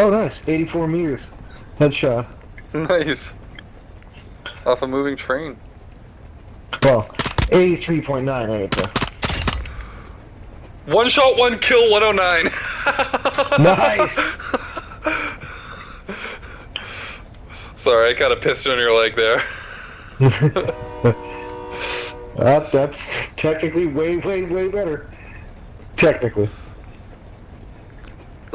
Oh, nice. 84 meters. Headshot. Nice. Off a moving train. Well, 83.9. One shot, one kill, 109. Nice. Sorry, I got a piston on your leg there. That, that's technically way, way, way better. Technically.